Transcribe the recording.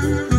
Bye.